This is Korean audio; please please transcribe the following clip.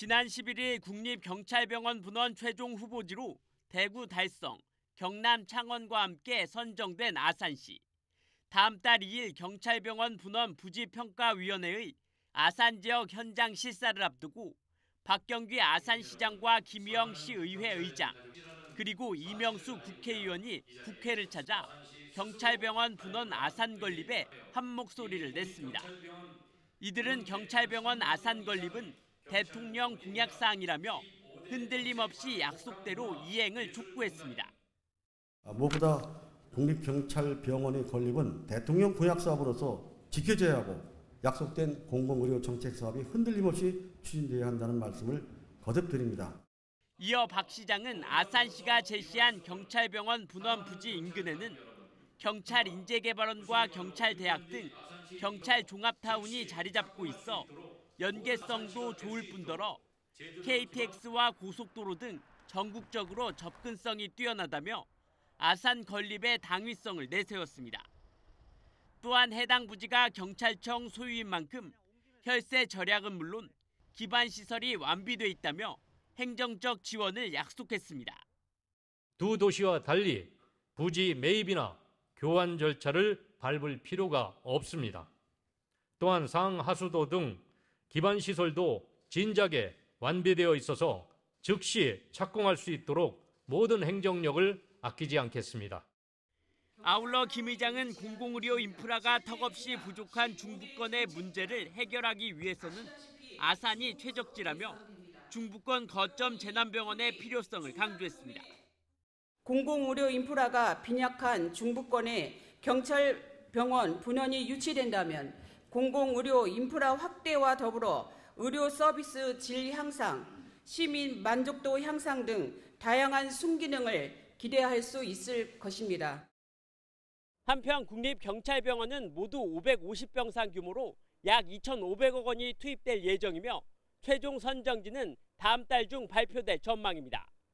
지난 11일 국립경찰병원 분원 최종 후보지로 대구 달성, 경남 창원과 함께 선정된 아산시. 다음 달 2일 경찰병원 분원 부지평가위원회의 아산 지역 현장 실사를 앞두고 박경규 아산시장과 김희영 시의회 의장 그리고 이명수 국회의원이 국회를 찾아 경찰병원 분원 아산 건립에 한 목소리를 냈습니다. 이들은 경찰병원 아산 건립은 대통령 공약 사항이라며 흔들림 없이 약속대로 이행을 촉구했습니다. 아, 무엇보다 국립경찰병원의 건립은 대통령 공약 사업으로서 지켜져야 하고 약속된 공공의료 정책 사업이 흔들림 없이 추진되어야 한다는 말씀을 거듭 드립니다. 이어 박 시장은 아산시가 제시한 경찰병원 분원 부지 인근에는 경찰 인재개발원과 경찰대학 등 경찰 종합타운이 자리 잡고 있어 연계성도 좋을 뿐더러 KTX와 고속도로 등 전국적으로 접근성이 뛰어나다며 아산 건립의 당위성을 내세웠습니다. 또한 해당 부지가 경찰청 소유인 만큼 혈세 절약은 물론 기반 시설이 완비돼 있다며 행정적 지원을 약속했습니다. 두 도시와 달리 부지 매입이나 교환 절차를 밟을 필요가 없습니다. 또한 상하수도 등 기반 시설도 진작에 완비되어 있어서 즉시 착공할 수 있도록 모든 행정력을 아끼지 않겠습니다. 아울러 김 의장은 공공의료 인프라가 턱없이 부족한 중부권의 문제를 해결하기 위해서는 아산이 최적지라며 중부권 거점 재난병원의 필요성을 강조했습니다. 공공의료 인프라가 빈약한 중부권에 경찰병원 분원이 유치된다면 공공의료 인프라 확대와 더불어 의료 서비스 질 향상, 시민 만족도 향상 등 다양한 순기능을 기대할 수 있을 것입니다. 한편 국립경찰병원은 모두 550병상 규모로 약 2,500억 원이 투입될 예정이며 최종 선정지는 다음 달 중 발표될 전망입니다.